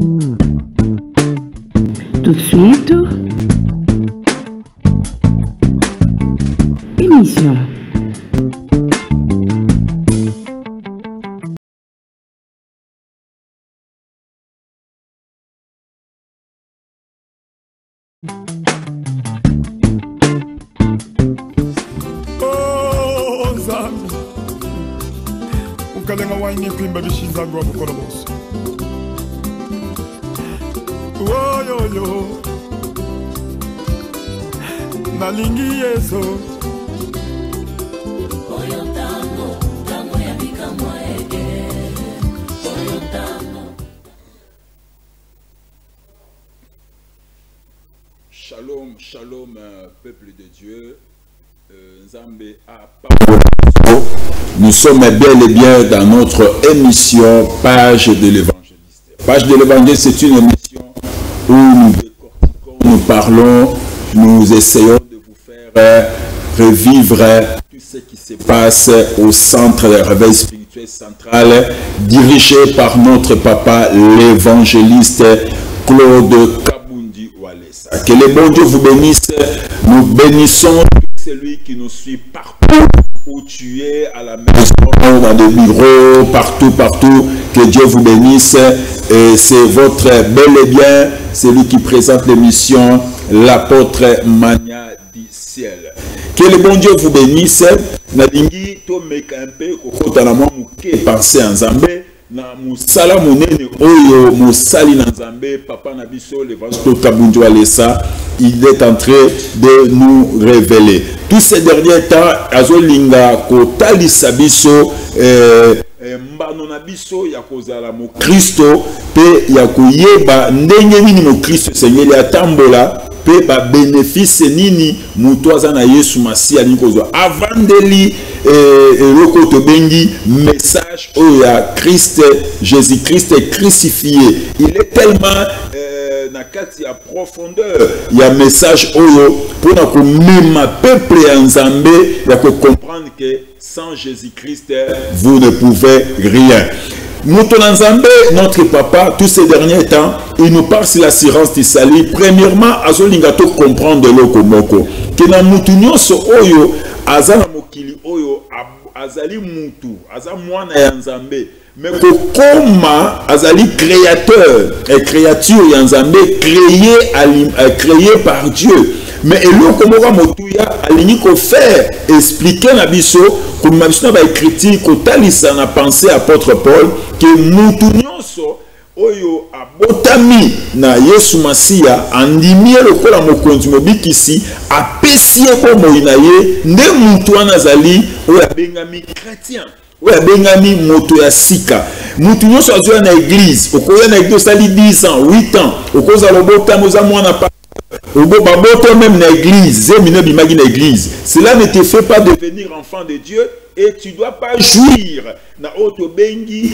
Tout de suite, émission. Sommes bel et bien dans notre émission Page de l'évangéliste. Page de l'évangéliste, c'est une émission où nous décortiquons, nous parlons, nous essayons de vous faire euh, revivre tout ce qui se passe au centre de réveil spirituel central, dirigé par notre papa, l'évangéliste Claude Kabundi Walesa. Que le bon Dieu vous bénisse. Nous bénissons celui qui nous suit partout tu es, à la maison, dans les bureaux, partout, partout. Que Dieu vous bénisse. Et c'est votre bel et bien, celui qui présente l'émission, l'apôtre Mania du ciel. Que le bon Dieu vous bénisse. Un peu en Zambé na mosala monene oyo mosali na nzambe papa na biso l'évangile kabundi alesa il est en train de nous révéler. Tous ces derniers temps azolinga kotalisa biso eh, mbano na biso ya kozala mokristo mpe ya koyeba ndenge nini mokristo esengeli atambola mpe babénéfice nini moto aza na yesu masiya alingi kozwa. Avandeli eh, eloko tobengi message oyo ya christ jésus christ crucifié. Il est tellement eh, kati ya profondeur ya message oyo mpona komema peuple ya nzambe ya kocomprendre que sans jésus christ vous ne pouvez rien. Moto nzambe notre papa tous ces derniers temps il nous parle sur l'assurance salut. Premièrement azolinga to comprendre eloko moko. Ke na mutu nyonso oyo aza na mokili oyo azali mutu aza mwana ya nzambe me kokoma azali créateur. Et créature ya nzambe créé, euh, créé par dieu. Me eloko moko ya motuya alingi kofaire. Explike na biso komema biso na baécriture kotalisa na pensée apôtre paul ke mutu nyonso oyo abotami na yesu masiya andimi ye lokola mokonzi mobikisi apesi ye bomoi na ye nde mutu wana azali oyo abengami chrétien oyo abengami moto ya sika. Mutu nyonso azoya na église. Okoya na église osali 10 ans 8 ans. Okozala obotami oza mwana baboto même na église. Zemi ne bimaki na église. Cela ne te fait pas devenir enfant de dieu et tu dois pas jouir. Na oyo tobengi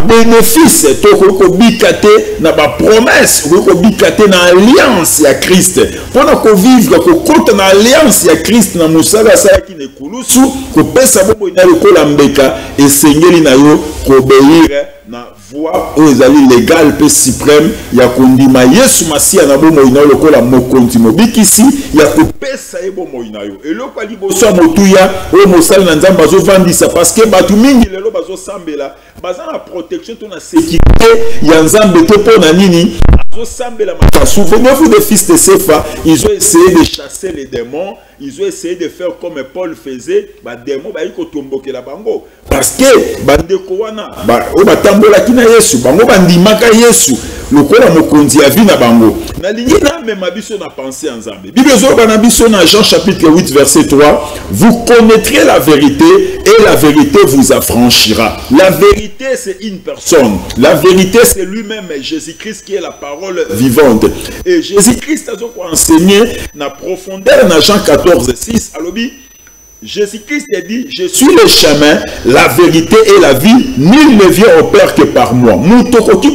bénéfice tokoki kobika te na bapromese okoki kobika te na alliance ya krist mpona kovivre kokota na alliance ya krist na mosala asalaki na ekulusu kopesa bomoi na lokola mbeka esengeli na yo kobeire na voi oyo ezali légal mpe suprême ya kondima. Yesu masiya na bomoi na yo lokola mokonzi mobikisi ya kopesa ye bomoi na yo. Eloko ya liboso ya motuya oyo mosali na nzambe azovandisa parceke bato mingi lelo bazosambela. Baza na protection to na sécurité ya nzambe te mpo na nini? Souvenez-vous des fils de sefa ils ont essayé de chasser les démons. ils ont essayé de faire comme paul faisait. Badémon bayi kotombokela bango. Parce que bandeko wana. ba- oyo batambolaki na yesu bango bandimaka yesu. Lokola mokonzi ya vi na bango. Nalingi namema biso na pensée ya nzambe bible ezoloba na biso na jean chapitre 8 verset 3 vous connaîtrez la vérité et la vérité vous affranchira. La vérité c'est une personne. La vérité c'est lui-même jésus-christ qui est la parole vivante et jésus-christ azoko enseigner na profondeur na jean 14 6 alobi Jésus-Christ a dit, je suis le chemin, la vérité et la vie. Nul ne vient au Père que par moi.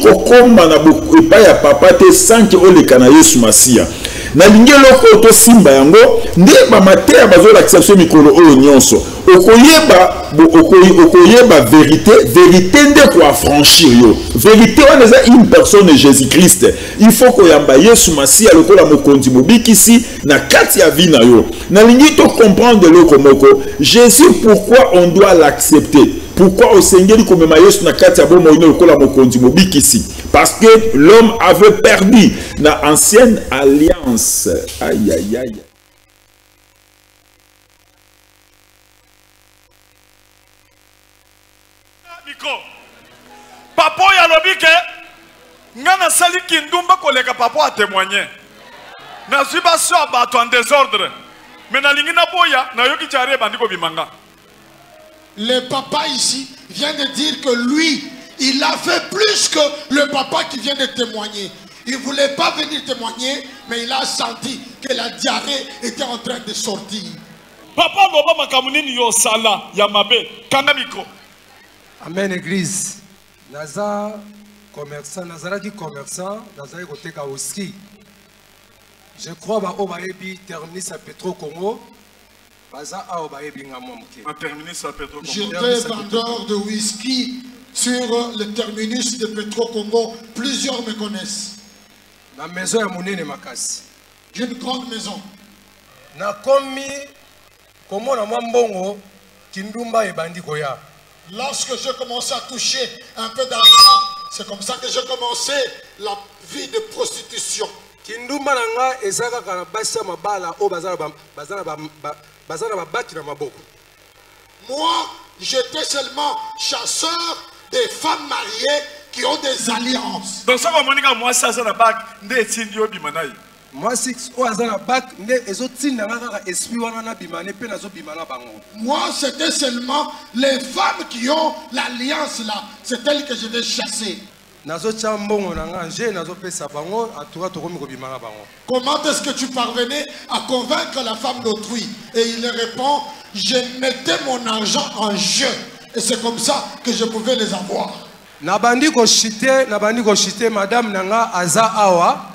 Kokoma na boku epai ya papa te sanki oleka na Yesu Masiya. Nalingi eloko oyo tosimba yango nde bamateya bazolakisa biso mikolo oyo nyonso. Okoyeba okoyeba verité verité nde koaffranchir yo. Verité wana eza une personne jésus christ il faut koyamba yesu masiya lokola mokonzi mobikisi na kati ya vi na yo. Nalingi tocomprendre eloko moko jésus pourquoi on doit l'accepter? Pourquoi osengeli komema yesu na kati ya bomoi no lokola mokonzi mobikisi parce que l'homme avait perdu na ancienne alliance. Ayayaya miko papa oyo alobi ke nga nasali kindumba koleka papa atémoigne nazwi baso ya bato en désordre. Me nalingi naboya nayoki tiari ebandi kobima nga Le papa ici vient de dire que lui, il a fait plus que le papa qui vient de témoigner. Il ne voulait pas venir témoigner, mais il a senti que la diarrhée était en train de sortir. papa aloba makambo nini yo osala ya mabe kanga mikro amen église. Naza commerçant nazalaki commerçant nazalaki koteka oski. Je crois baoyo bayebi terminus ya petro congo. Baza awa bayebi nga mwa moke aterminisa petro J'étais vendeur de whisky sur le terminus de Petro Congo. Plusieurs me connaissent. na maison ya monene makasi J'ai une grande maison. nakomi komona mwa mbongo kindumba ebandi koya Lorsque j'ai commencé à toucher un peu d'argent, c'est comme ça que j'ai commencé la vie de prostitution. kindumba na nga eza kaka na basi mabala oyo baza na ba- baza na maboko Moi, j'étais seulement chasseur des femmes mariées qui ont des alliances. donc esprit nabima ne mpe nazobima na bango Moi, c'était seulement les femmes qui ont l'alliance là. C'est elles que je vais chasser. Comment est-ce que tu parvenais à convaincre la femme d'autrui? Et il répond, je mettais mon argent en jeu. Et c'est comme ça que je pouvais les avoir. nabandi koshite nabandi koshite madame na nga aza awa.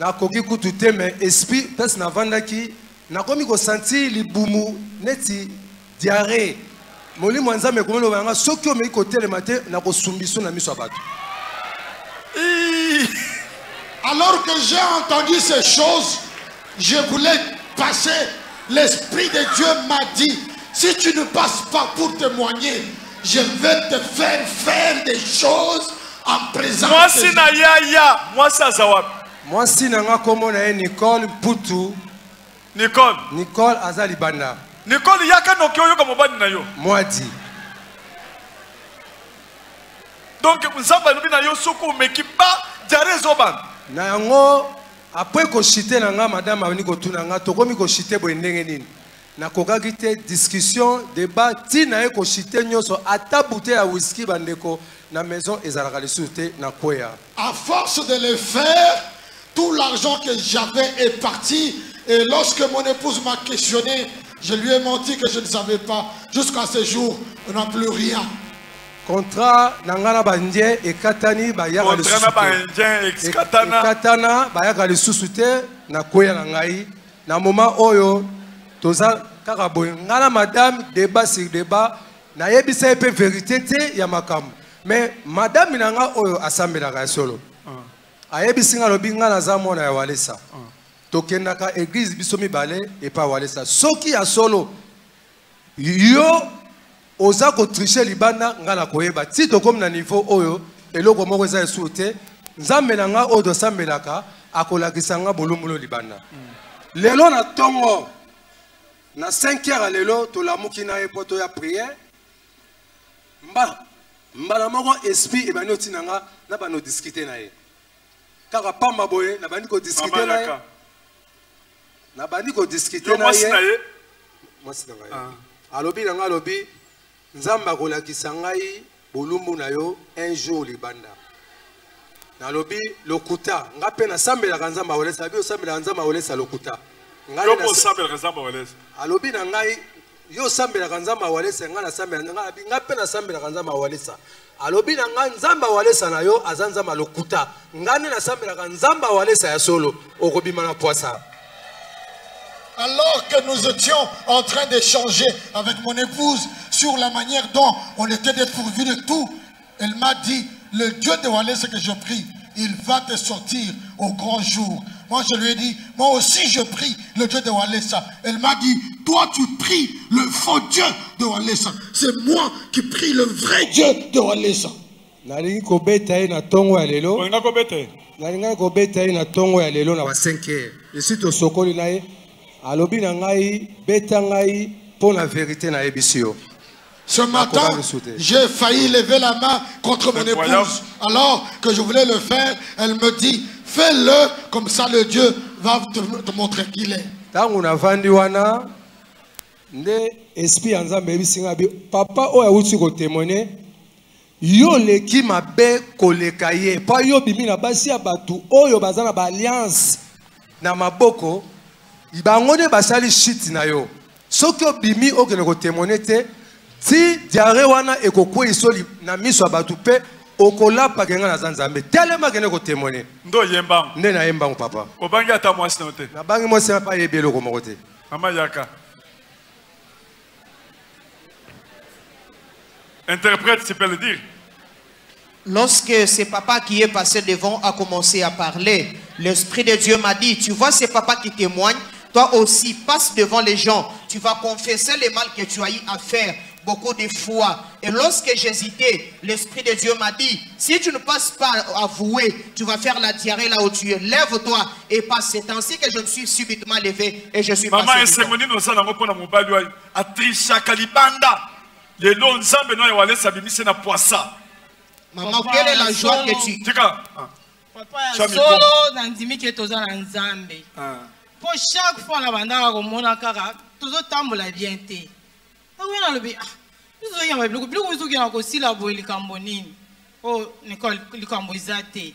Nakoki kutu te me esprit place navandaki nakomi kosanti libumu neti diare molimo nzambe ekomi loba yanga soki omeki kotelema te nakosumbi so na miso ya bato. Alors que j'ai entendu ces choses, je voulais passer. L'Esprit de Dieu m'a dit, si tu ne passes pas pour témoigner, je vais te faire faire des choses en présence de mwasi Dieu. na aya mwasi aza wapi mwasi na nga kombo na nicole mputu nicole. Nicole aza libanda. Nicole yaka noki oyoka mobali na yo. Mwadi donc nzambe alobi na yo soki omeki ba jare ezobanda na yango apres koshite na nga madame abandi kotuna nga tokomi koshite boye ndenge nini? Nakokaki te discussion débat ntina ye koshite nyonso ata bute ya whisky bandeko na maison ezalaka lisusu te na kweya À force de le faire, tout l'argent que j'avais est parti. Et lorsque mon épouse m'a questionné, je lui ai menti que je ne savais pas. Jusqu'à ce jour, on n'a plus rien. contrat na nga na bandie ekatani bayaka ekatana ekatana bayaka lisusu te na kweya na ngai na moma oyo toza kaka boye. Ngai na madame débat sur débat nayebisa ye mpe vérité te ya makambo. Me madame na ngai oyo asambelaka ya solo ayebisi ngai alobi ngai naza mwana ya walesa. Tokendaka eglize biso mibale epa walesa. Soki ya solo yo oza kotriche libanda ngai na koyeba. Ti tokomi na niveau oyo eloko moko eza esusu te nzambe na ngai oyo tosambelaka akolakisa ngai bolumbulu libanda. Lelo na ntongo na 5 heure ya lelo tolamuki na ye mpo toya priere mbala mbala moko esprit ebandi otina nga na bando diskute na ye. Kaka pamba boye nabandi kodiskute mama na ye. Nabandi kodiskute yo na ye. mwasi na ngai alobi na ngai alobi. Nzambe akolakisa ngai bolumbu na yo un jour libanda. Nalobi lokuta. Ngai mpe nasambelaka nzambe awolesa abi osambelaka nzambe awolesa lokuta Ngai yo nde mpo nas- osambelaka nzambe walesa alobi na ngai yo osambelaka nzambe awalesa ngai nasambela ngai nabi ngai mpe nasambelaka nzambe awalesa alobi na ngai nzambe awalesa na yo aza nzambe alokuta ngai nde nasambelaka nzambe awalesa ya solo okobima na poisa Alors que nous étions en train d'échanger avec mon épouse sur la manière dont on était dépourvu de tout, elle m'a dit, le Dieu de Walès que je prie, il va te sortir au grand jour. Moi, je lui ai dit, moi aussi je prie le Dieu de Walesa. Elle m'a dit, toi tu pries le faux Dieu de Walesa. C'est moi qui prie le vrai Dieu de Walesa. nalingi kobeta ye na ntongo ya lelo olinga kobeta ye nalingaki kobeta ye na ntongo ya lelo na ba 5 heures esi tosokoli na ye alobi na ngai beta ngai mpo na verité nayebisi yo Ce matin, j'ai failli lever la main contre mon épouse. Alors que je voulais le faire, elle me dit, fais-le, comme ça le Dieu va te, te montrer qui il est. nde esprit ya nzambe papa oyo awuti kotemone yo leki mabe koleka ye mpo yo bimi na basi ya bato oyo baza na baalliance na maboko bango nde basali shiti na yo soki obimi okende kotemone te ti diare wana ekokweiso li- na miso ya bato mpe okolapaka ngai naza nzambe. Telema kende kotemone ndo oyembango nde nayembango papa. Obangi ata mwasi na yo te. Nabangi mwasi mpe ayebi eloko moko te. Mama yaka. Interprète tu peux le dire. Lorsque c'est papa qui est passé devant a commencé à parler, l'Esprit de Dieu m'a dit, tu vois ces papas qui témoignent, toi aussi passe devant les gens, tu vas confesser le mal que tu as eu à faire beaucoup de fois. Et lorsque j'hésitais, l'Esprit de Dieu m'a dit, si tu ne passes pas à avouer, tu vas faire la diarrhée là où tu es. Lève-toi et passe. C'est ainsi que je me suis subitement levé et je suis mama passé. Maman, quelle est la joie que tu... tika Ah, papa solo nandimi ke toza na nzambe ah. mpo chaque fois na bandaka komona kaka tozotambola bien te akoye nalobi ah tozokema biloko biloko ezokenda kosila boye likambo nini? O likambo eza te.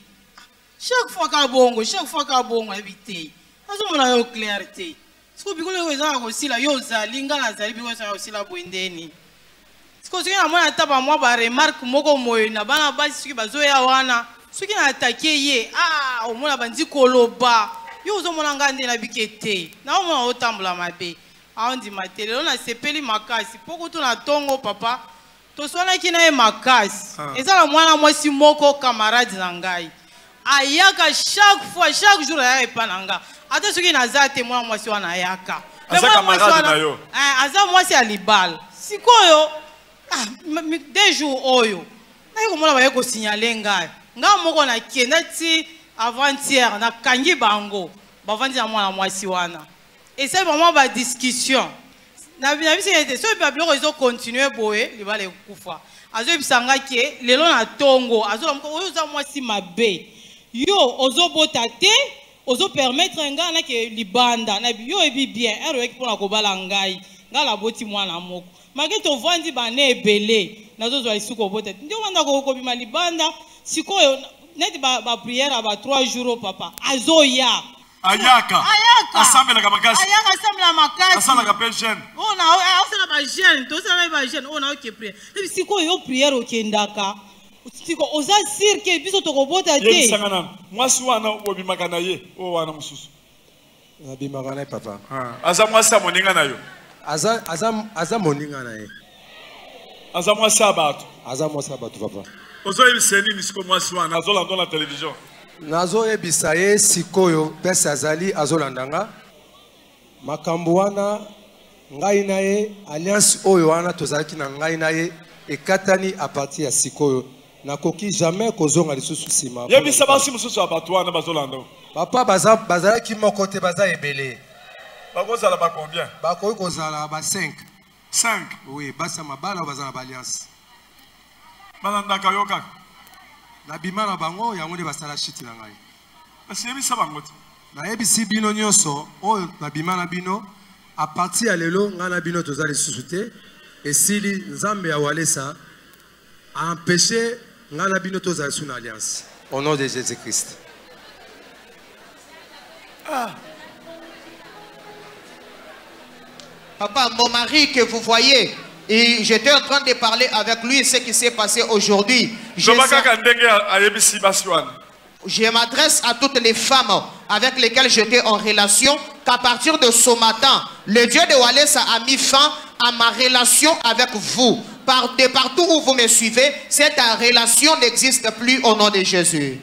Chaque fois ka bongo chaque fois ka bongo ayebi te. Nazomona yo claire te. Siko bikolo oyo ezaka kosila yo ozali ngai nazali bikolo ezaka kosila boye ndeni. Siko soki namoni ata bamwa baremarke moko moye na bana basi soki bazoya wana soki na atake ye ah omona bandi koloba. Yo ozomona ngai nde nabike te. Naomona otambola mabe aondima te lelo nasepeli makasi. Mpo kutu na ntongo papa. Toswanaki na ye makasi. Ah. eza na mwana mwasi moko kamarade na ngai. Ayaka chaque fois chaque jour aya epa na nga. Ata soki naza te mwana mwasi wana ayaka. Aza mwasi? Eh, mwasi ya libala. Sikoyo ah, jour deux jours oyo naye komona baye kosinyale ngai. Ngai moko nakenda ti avant-hier nakangi bango. Bavandi na mwana mwasi wana esali bamwa badiscussion na biso ete soki mpe biloko ezokontinue boye libala ekufa azoyebisa ngai ke lelo na ntongo azolamuka oyo oza mwasi mabe yo ozobota te ozopermettre ngai nake libanda. Na yo oyebi bien ere oyeki mpona kobala ngai ngai naboti mwana moko. Maki tovandi bana ebele nazozwa lisuku obota te nde wanda kobima libanda. Sikoyo neti bapriere ya ba 3 jours o papa. Azoya ayaka. Ayaka. Asambelaka makasi. Ayaka asambela makasi. Asalaka mpe jeune. Oyo na osala bagene tosala bagene oyo naoke priere ebi sikoyo yo priere okendaka? Siko oza sirke biso tokobota te. Yebisanga nano mwasi wana obimaka na ye. Oyo wana mosusu. Nabimaka na ye papa aza mwasi ya moninga na yo. Aza, aza, aza moninga na ye. Aza mwasi ya bato. Aza mwasi ya bato papa. Ozoyebisa ye nini siko mwasi wana? Azolanda na televizio nazoyebisa ye sikoyo pese azali azolanda nga. Makambo wana ngai na ye alliance oyo wana tozalaki na ngai na ye ekatani a partir ya sikoyo. Nakoki jamais kozonga lisusu nsima. Yebisa basi mosusu ya bato wana bazolanda papa baza- bazalaki moko te baza ebele. Bakozala bacombien bakoki kozala ba 5 5 oui basi ya mabala oyo baza na baalliance balandaka yo kaka nabima na bango yango nde basala shiti na ngai. Kasi yebisa bango te. Nayebisi bino nyonso oyo nabima na bino a partir ya lelo ngai na bino toza lisusu te esili nzambe ya walesa aempêche ngai na bino tozala lisusu na alliance. Au nom de jésus christ Papa, mon mari que vous voyez, et j'étais en train de parler avec lui ce qui s'est passé aujourd'hui. Je, m'adresse à toutes les femmes avec lesquelles j'étais en relation qu'à partir de ce matin, le Dieu de Walesa a mis fin à ma relation avec vous. Par, de partout où vous me suivez, cette relation n'existe plus au nom de Jésus.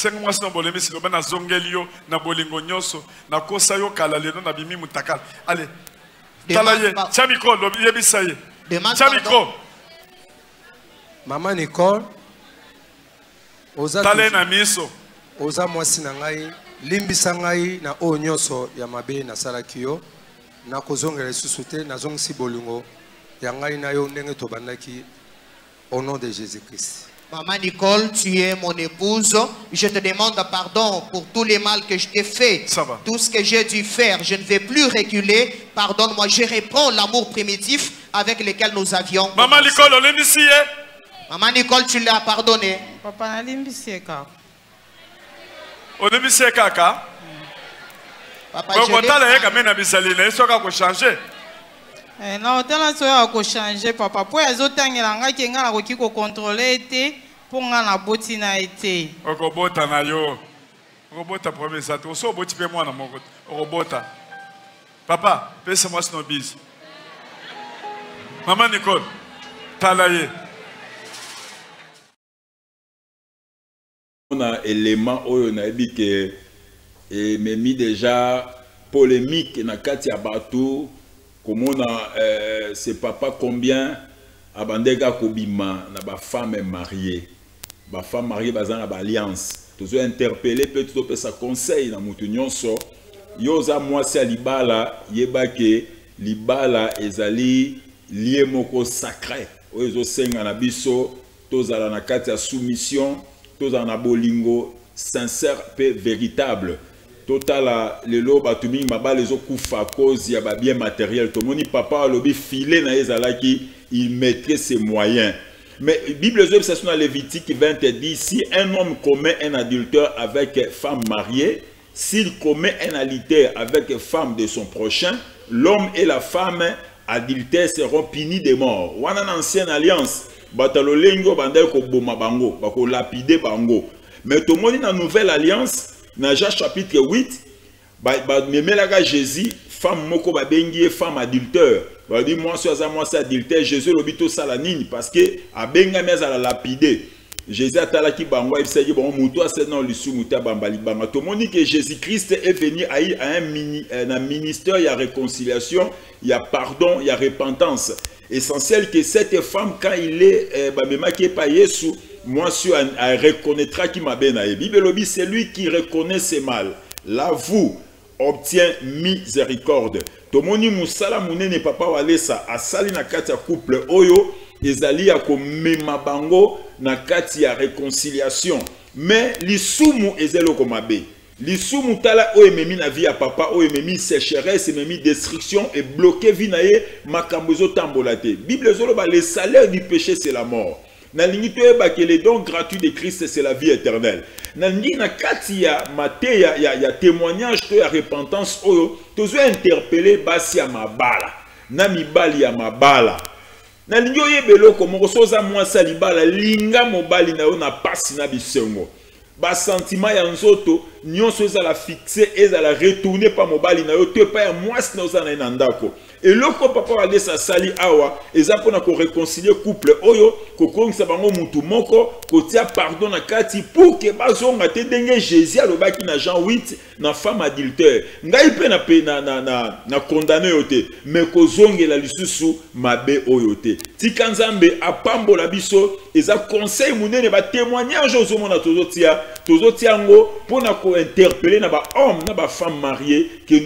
Sengi mwasi na bolemisi loba nazongeli yo na bolingo nyonso nakosa yo kala lelo na bimi mutakala ale tala ye tia mikro lobi- yebisa ye. Tia mikro mama nicole oza tala ye na miso. oza mwasi na ngai limbisa ngai na oyo nyonso ya mabe nasalaki yo nakozongela lisusu te nazongisi bolingo ya ngai na yo ndenge tobandaki au nom de jésus christ Maman Nicole, tu es mon épouse. Je te demande pardon pour tous les mal que je t'ai fait. Ça va. Tout ce que j'ai dû faire, je ne vais plus reculer. Pardonne-moi, je reprends l'amour primitif avec lequel nous avions. mama commencé. likolo olendisi ye Maman Nicole, tu l'as pardonné. papa olembisi ye kaka Papa, je l'ai pardonné. Na Eh, na otala so oyo akochange papa. Mpo azotangela ngai ke ngai nakoki kokontrole ye te mpo ngai naboti na ye te okobota na yo. Okobota problème eza te oso oboti mpe mwana moko. Te okobota. Papa pesa mwasi no biso mama nicole tala ye. Na élément oyo nayebi ke ememi déjà polémique na kati ya bato komona euh, ce papa combien abandeki akobima na bafemme mariée. Bafemme mariée baza na baalliance tozo interpele mpe tozopesa conseil na nyonso. Libala yeba libala ezali lie moko sacré. Oyo ezosenga na biso tozala na kati ya soumission tozala na bolingo sincère véritable totala lelo bato mingi mabala ezokufa cause ya babien matériel tomoni papa alobi file na ye ezalaki il mettrait ses moyens. Mais bible ezobisa so na lévitique 20 dit si un homme commet un adultère avec femme mariée s'il commet un adultère avec femme de son prochain l'homme et la femme adultère seront punis de mort. Wana na ancienne alliance lolenge oyo bandaki koboma bango bakolapide bango. Mais tomoni na nouvelle alliance na jean chapitre 8 ba- bamemelaka jésus femme moko babengi ye femme adulteur balobi mwasi aza mwasi adulteur jésus alobi tosala nini? Parce que abengami azala lapide. Jésus atalaki bango ayebisaki bango motu asali na lisumu te abamba libanga tomoni ke jésus christ est venu à un mini, euh, na ministère ya réconciliation ya pardon ya repentance. Essentiel que cette femme quand il est euh, bamemaki epa yesu mwasi oyo a- a- reconnaîtraki mabe na ye bible elobi celui qui reconnaît ses mal. L'avoue obtient miséricorde. Tomoni mosala monene papa walesa asali na kati ya couple oyo ezali ya komema bango na kati ya réconciliation. Mais lisumu eza eloko mabe. Lisumu tala oyo ememi na vie ya papa oyo ememi sécheresse ememi destruction ebloke vie na ye makambo ezotambola te. Bible le salaire du péché c'est la mort nalingi toyeba ke le don gratuit de christ c'est la vie éternelle. Nalingi na kati ya mateya ya, ya témoignage to ya repentance oyo tozwa interpele basi ya mabala na mibali ya mabala. Nalingi oyeba eloko moko so oza mwasi ya linga mobali na yo na pasi na bisengo. Basentima ya nzoto nyonso ezala fixe ezala retourne pa mobali na yo to epai ya mwasi na oza na ye eloko papa walesa asali awa eza mpona koreconcilie couple. Oyo kokongisa bango mutu moko kotia pardon na kati pour ke bazonga te ndenge jésus alobaki na jean 8 na femme adultère. Ngai mpe na, na, na, na, kondane yo te me kozongela lisusu mabe oyo te. Tika nzambe apambola biso eza conseil monene batémoignage ozomona tozotia tozotia yango mpona kointerpele na bahomme na bafemme marie ke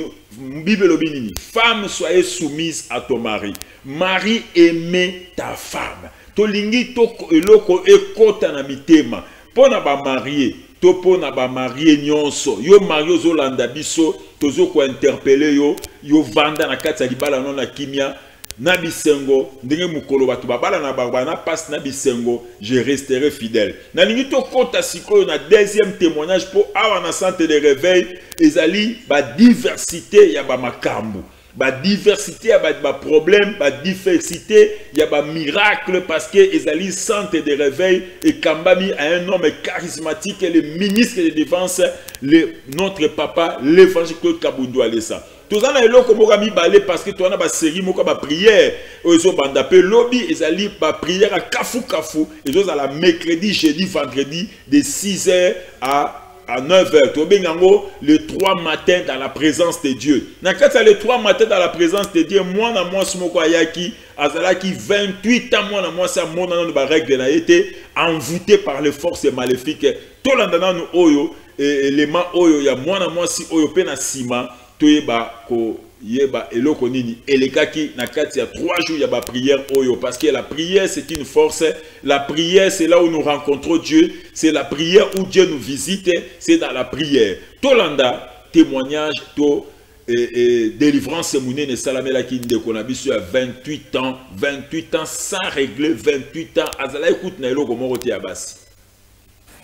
femme soyez soumise à ton mari. Mari aime ta femme. Tolingi toko- eloko ekota na mitema. Mpo na bamarie to mpo na bamarie nyonso. Yo mari ozolanda biso tozokointerpele yo yo vanda na kati ya libala no na kimia na bisengo ndenge mokolo bato babala na bango na bisengo je resterai fidèle. Nalingi tokɔta sikoyo na deuxième témoignage mpo awa na centre de réveil ezali badiversité ya bamakambo badiversité ya ba- baproblème badiversité ya bamiracle parce que ezali centre de réveil ekambami à un homme charismatique le ministre de défense le, notre papa l'évangile claude kabundu alesa toza na eloko moko mibale parce que toza na basérie moko baprière oyo ezobanda. Mpe lobi ezali baprière ya kafukafu ezozala mercredi jeudi vendredi de 6 heures à à 9h tobengi yango le 3 matin dans la présence de dieu. Na kati ya le 3 matin dans la présence de dieu mwana mwasi moko ayaki azalaki 28 ans mwana mwasi amona nano baregle na ye te envoûté par les forces maléfiques. Tolanda nanu oyo elema oyo ya mwana mwasi oyo mpe na nsima toyeba koyeba eloko nini? Elekaki na kati ya 3 jours ya baprière oyo parce que la prière c'est une force. La prière c'est là où nous rencontrons Dieu. C'est la prière où Dieu nous visite. C'est dans la prière. Tolanda témoignage to et, et délivrance monene esalamelaki ndeko na biso ya 28 ans. 28 ans sans régler 28 ans. Azalaki kutu na eloko moko te ya mingimingi tolakisaka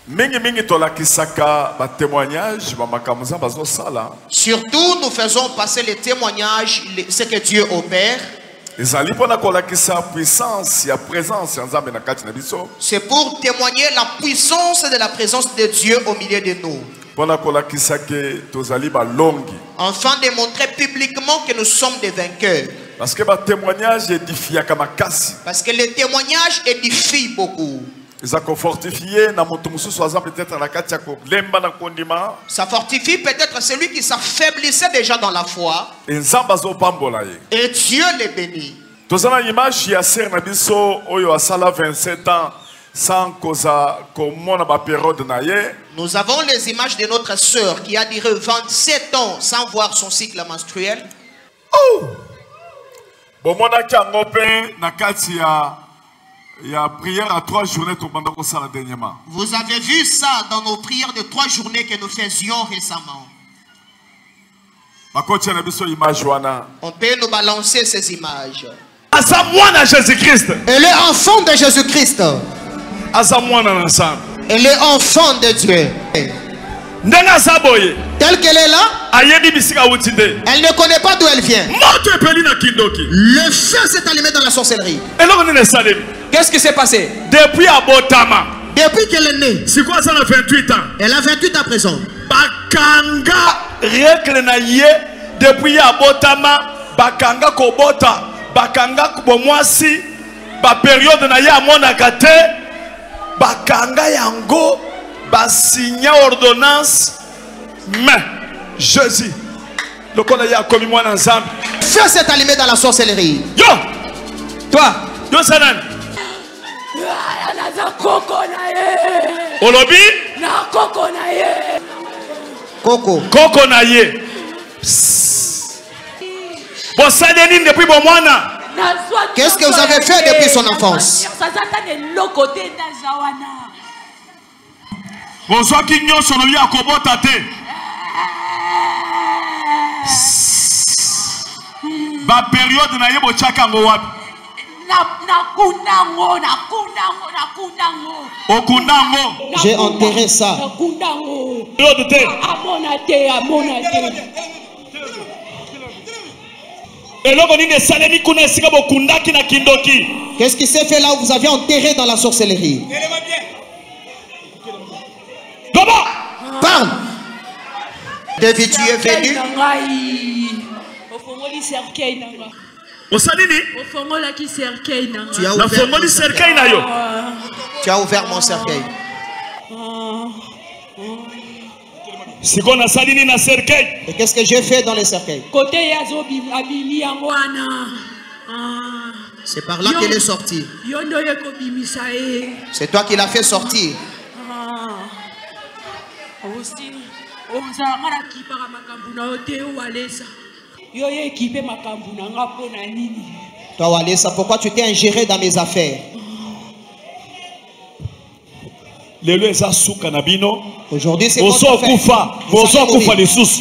batémoignage bamakambo nzambe azosala Surtout, nous faisons passer les témoignages, ce que Dieu opère. C'est pour témoigner la puissance de la présence de Dieu au milieu de nous. mpona kolakisa ke tozali balongi Afin de montrer publiquement que nous sommes des vainqueurs. parce que les témoignages édifient beaucoup. Ça fortifie peut-être celui qui s'affaiblissait déjà dans la foi. Et Dieu les bénit. toza na image ya ser na biso oyo asala 27 ans sans koza komona baperiode na ye Nous avons les images de notre sœur qui a duré 27 ans sans voir son cycle menstruel. bomonaki yango mpe na kati ya Vous avez vu ça dans nos prières de trois journées que nous faisions récemment. On peut nous balancer ces images. Elle est enfant de Jésus-Christ. Elle est enfant de Dieu. Telle qu'elle est là, elle ne connaît pas d'où elle vient. na Le feu s'est allumé dans la sorcellerie. Qu'est-ce qui s'est passé? Depuis abotama Depuis qu'elle est née, sikoyo aza na 28 ans. Elle a 28 ans présent. bakanga règle na ye. Depuis abotama bakanga kobota bakanga bomwasi. Baperiode na ye amonaka te. Bakanga yango basinya ordonnance mais jésus lokola ye akomi mwana nzambe Feu s'est allumé dans la sorcellerie. yo Toi, yo sa nani naza koko na ye olobi na koko na ye Coco. koko na ye Psst. bosali nini depuis bomwana nazwa Qu'est-ce que vous avez fait depuis son enfance bozwaki nyonso lobi ya kobota te. Baperiode na ye botiaka yango wapi? Okunda yango J'ai enterré ça. periode te. Amona te amona te. Qu'est-ce qui s'est fait là où vous avez enterré dans la sorcellerie? Parle. Depuis tu es venu, osali nini? Ofongolaki cercueil na nga tu as ouvert, nafongoli cercueil na yo tu as ouvert mon cercueil. sikoyo nasali nini na cercueil? Et qu'est-ce que j'ai fait dans le cercueil? Kote ye azobimi abimi yango wana. C'est par là qu'elle est sortie. yo nde oye kobimisa ye C'est toi qui l'as fait sortir. Osi ozalanga na kipaka makambo na yo te owalesa yo ye ekipe makambo na nga mpo na nini? Toi, Walesa, pourquoi tu t'es ingéré dans mes affaires? Lelo eza suka na bino. Lisusu.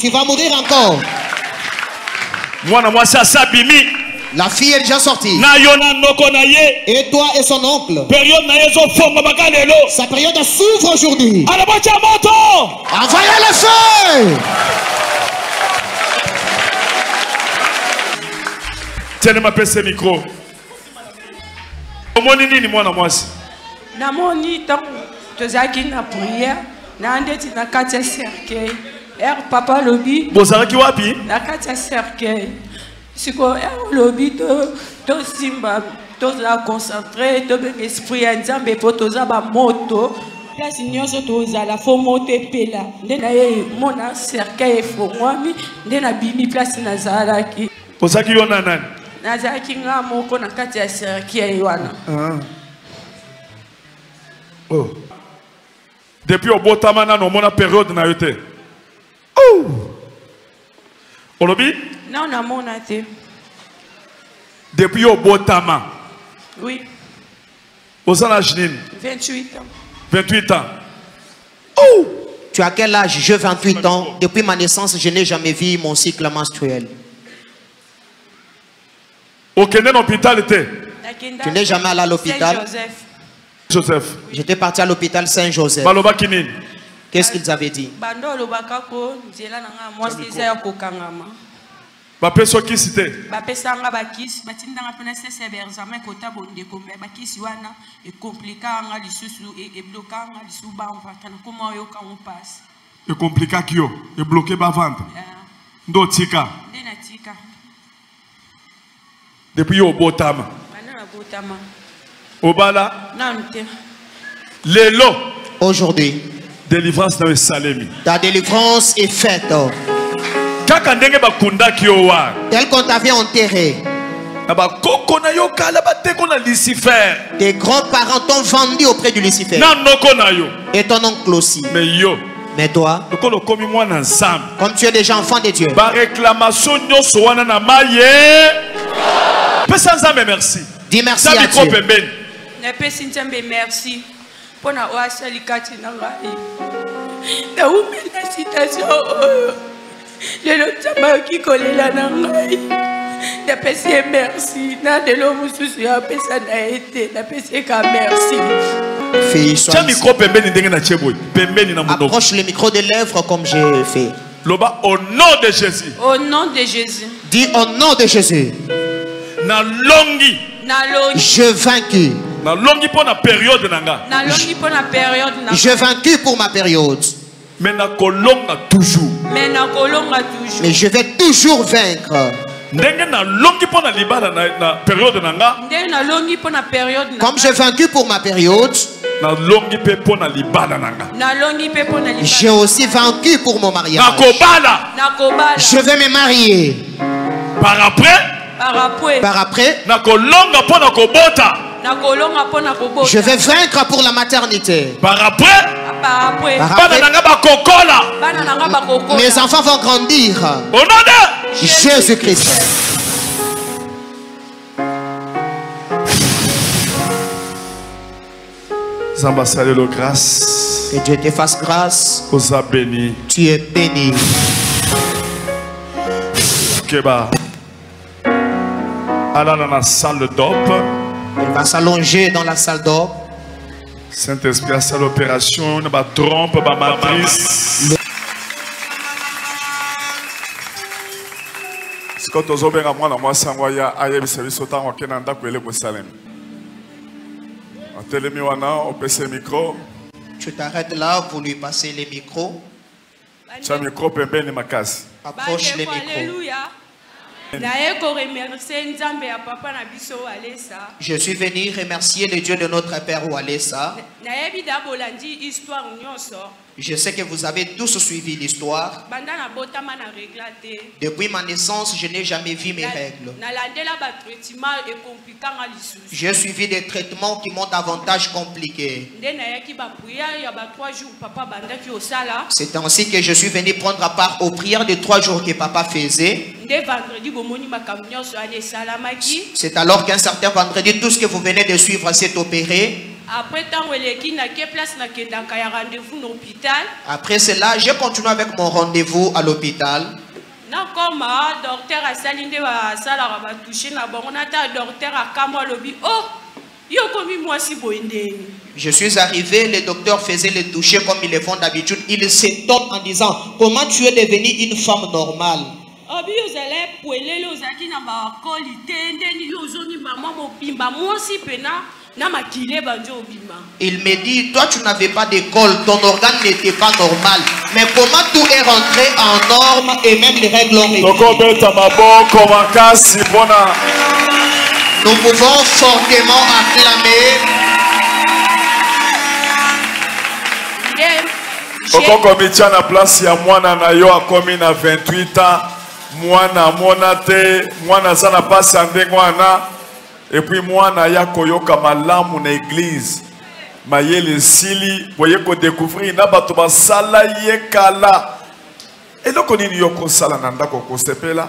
Tu vas mourir encore. mwana mwasi La fille est déjà sortie. Et toi et son oncle. Sa période s'ouvre aujourd'hui. Envoyez le feu. tianema apese mikro omoni nini mwana mwasi? Namoni ntango tozalaki na priere na ndeti na kati ya cercueil. Ere papa alobi. Bozalaki wapi? Na kati ya cercueil sikoyo olobi to- tosimba tozala concentre tobenga esprit ya nzambe mpo toza bamoto place nyonso tozala fo moto epela. Nde na ye mona cercueil efongwami nde nabimi place nazalaki. Ozalaki yo na nani? Nazalaki nga moko na kati ya cercueil wana. Oh. depuis obotama nano omona periode na yo te. Oh! Nao namona te depuis obotama. Oui. Oza na age nini 28 ans. 28 ans Tu as quel âge? J'ai 28 ans. Depuis ma naissance, je n'ai jamais vu mon cycle menstruel. na hôpital Nakenda Tu n'es jamais allé à l'hôpital? Saint-Joseph. joseph. J'étais parti à l'hôpital Saint-Joseph. Qu'est-ce qu'ils avaient dit? Yo kisi te. Bapesanga bakisi batindanga mpena kota bondeko me bakisi wana ekomplikanga lisusu e- eblokanga lisusu bamvata na koma mpasi ekomplikaki yo ebloke bavante nde otika nde natika depuis yo obotama. Nabotama obala. Nanu te lelo. Aujourd'hui, délivrance na esalemi ta délivrance est faite. Kaka ndenge bakundaki yo wana Tel qu'on t'avait enterré. na bakoko na yo kala bateko na lucifer. Tes grands-parents t'ont vendu auprès du Lucifer. na ndoko na yo. Et ton oncle aussi. me yo. Mais toi, comme tu es déjà enfant de Dieu, bareklamation nyonso wana na maye pesa nzambe merci. Dis merci à Dieu. pembeni. Napesi nzambe merci. Na ngai. Naumela citation oyo lelo nzambe ayoki kolela na ngai. Napesi ye merci. Na lelo mosusu apesa na ye te. Napesi ye ka merci. Tia ici. mikro pembeni ndenge na tie boye pembeni na monoko. Approche le micro des lèvres comme j'ai fait. loba au nom de jésus. Au nom de jésus. Dis au nom de Jésus, nalongi je vaincu. nalongi mpo na periode na nga. Je vaincu pour ma période. Nakolonga toujours. Mais je vais toujours vaincre. Comme j'ai vaincu pour ma période, j'ai aussi vaincu pour mon mariage. Je vais me marier. par après? Par après Je vais vaincre pour la maternité. par après par après mes enfants vont grandir. au nom de Jésus-Christ. grâce Que Dieu te fasse grâce. beni Tu es béni. keba alala na salle d'op Elle va s'allonger dans la salle d'or. saint-esprit asala opération na batrompe bamatrice sikoyo tozobenga mwana mwasi yango aya ayebisa biso ntango ake na ndako eleko esalemi atelemi wana opesa micro Tu t'arrêtes là, vous lui passez les micros. tia micro pembeni makasi Approche les micros. Je suis venu remercier le Dieu de notre Père Walesa. Je sais que vous avez tous suivi l'histoire. Depuis ma naissance, je n'ai jamais vu mes règles. J'ai suivi des traitements qui m'ont davantage compliqué. nde nayaki bapriere ya ba 3 jours papa bandaki osala C'est ainsi que je suis venu prendre part aux prières de trois jours que papa faisait. C'est alors qu'un certain vendredi, tout ce que vous venez de suivre s'est opéré. Après Après cela, j'ai continué avec mon rendez-vous à l'hôpital. nakoma docteur asali nde basalaka batushe na bango nata docteur akambo alobi o yo komi mwasi boye ndenge Je suis arrivé, le docteur faisait le toucher comme ils le font d'habitude. Il s'étonne en disant Comment tu es devenue une femme normale? Il me dit Toi, tu n'avais pas d'école, ton organe n'était pas normal. Mais comment tout est rentré en norme et même les règles ont été Nous pouvons fortement acclamer. Na place ya mwana na yo akomi na 28 ans. Mwana amona te mwana aza na pasi ya ndenge wana epuis mwana aya koyoka malamu na eglize mayele esili boye kodécouvrir na bato basala ye kala eloko nini yo kosala na ndako kosepela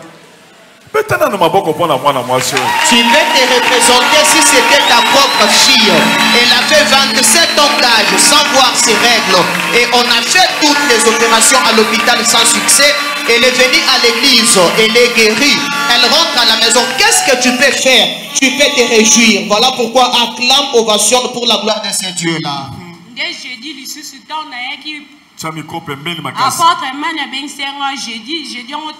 peta nano maboko mpo na mwana mwasi oyo Tu peux te représenter si c'était ta propre fille. Elle avait 27 ans d'âge sans voir ses règles. Et on a fait toutes les opérations à l'hôpital sans succès. Elle est venue à l'église. Elle est guérie. Elle rentre à la maison. Qu'est-ce que tu peux faire? Tu peux te réjouir. Voilà pourquoi acclame, ovationne pour la gloire de makasi apôtre mane abengisenga jeudi jeudi yango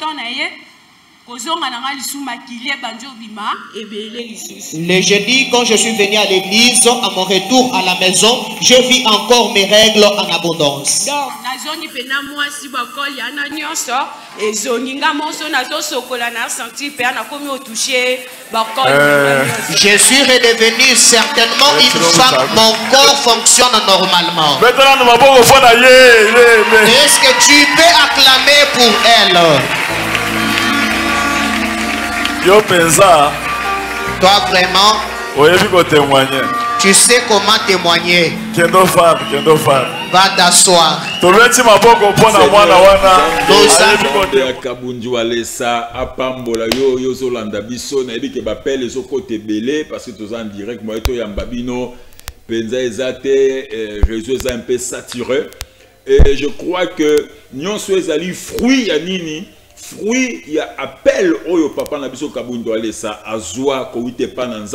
Le jeudi, quand je suis venu à l'église, à mon retour à la maison, je vis encore mes règles en abondance. Euh, Je suis redevenu certainement une femme, mon corps fonctionne normalement. Est-ce que tu peux acclamer pour elle? Yo mpenza Toi vraiment, oyebi kotémoigne tu sais comment témoigner. kendo kendo Va t'asseoir. tobeti maboko mpo na mwana wana. ayebi kote ya kabunji walesa apambola yo oyo ozolanda biso. Nayebi ke bapele ezokota ebele parce que toza en direct. Moye toyamba bino. Mpenza eza te eh, réseau eza un peu saturé. Et je crois que nyonso ezali fruit ya nini? Fruit ya appel oyo papa na biso kabundu alesa azwa kowita epa na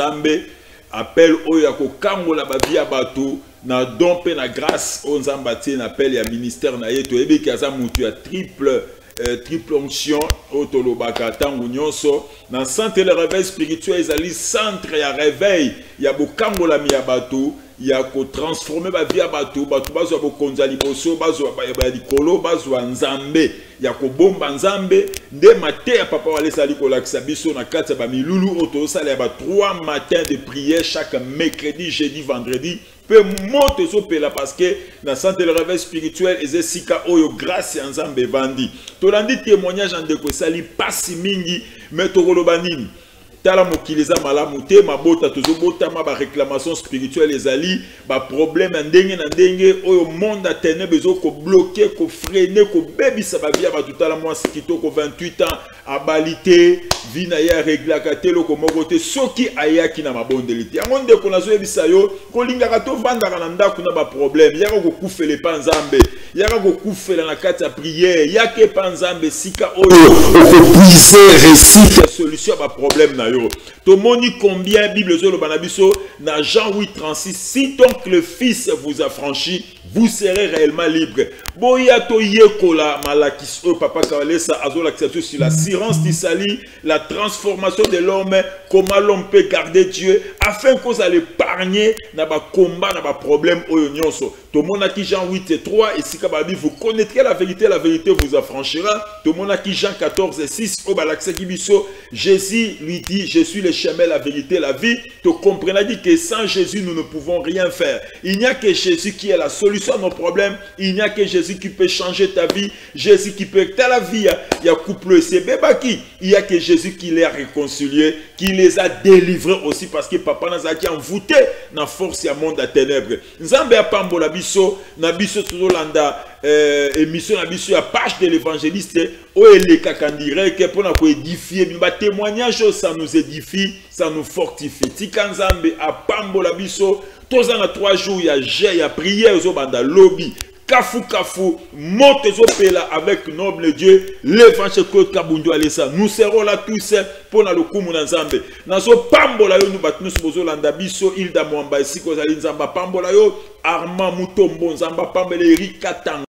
appel oyo ya kokangola bavi ya bato na don mpe na grâce oyo nzambe atie na appel ya ministère na ye. Toyebi ke aza ya triple euh, triple onction oyo tolobaka ntango nyonso na centre le réveil spirituel ezali centre ya réveil. Ya bokangolami ya bato ya kotransforme bavi ya bato. Bato bazwa bokonzi ya liboso bazwa ba- ya likolo bazwa nzambe. Ya kobomba nzambe. Nde mateya papa wale ezali kolakisa biso na kati ya bamilulu oyo tozosala ya ba 3 matin de prière chaque mercredi jeudi vendredi mpe moto ezopela parce que na centre de réveil spirituel eza esika oyo grâce ya nzambe evandi. Tolandi témoignage ya ndeko esali mpasi mingi me tokoloba nini tala mokili eza malamu te mabota tozobotama baréclamation spirituelle ezali baproblème ya ndenge na ndenge. Oyo monde ya ténèbre ezokobloke kofrene kobebisa bavi ya bato. Tala mwasi kitoko 28 ans abali te vi na ye areglaka te eloko moko te soki ayaki na mabondeli te. Yango ndeko nazoyebisa yo kolingaka tovandaka na ndako na baproblème yaka kokufela epa nzambe yaka kokufela na kati ya priere yaka epa nzambe esika oyo okopuise réussite ya solution ya baproblème na yo tomoni combien bible ezoloba na biso na jean 8 36 si donc le fils vous affranchit vous serez réellement libre. Boya toyekola malakisi oyo papa kabalesa azolakisa biso sur l'assurance tisali la transformation de l'homme comment l'homme peut garder dieu afin kozala épargné na bakomba na baproblème oyo nyonso. Tomonaki jean 8 et 3 esika babi vous connaîtrez la vérité la vérité vous affranchira. Tomonaki jean 14 et 6 oyo balakisaki biso jésus lui dit je suis le chemin la vérité la vie tocomprenaki que sans jésus nous ne pouvons rien faire. Il n'y a que jésus qui est la solution à nos problèmes. Il n'y a que jésus qui peut changer ta vie. Jésus qui peut ta la vie ya, ya couple esebebaki il y a que jésus qui les a réconciliés qui les a délivrés aussi parce que papa nazalaki envoûté na force ya monde ya ténèbre nzambe apambola biso na biso tozolanda euh, émission na biso page de l'évangéliste oyo elekaka direct mpona koédifie bino batémoignage ça nous édifie ça nous fortifie tika nzambe apambola biso na 3 jours ya je ya prière ezobanda lobi kafu kafu moto ezopela avec noble dieu. L'évangile claude kabundu alesa nous serons là tous mpo na lokumu na nzambe. Nazopambola yo nu bato nyonso bozolanda biso ilda mwamba esika ozali nzambe apambola yo armand mutombo erika tanga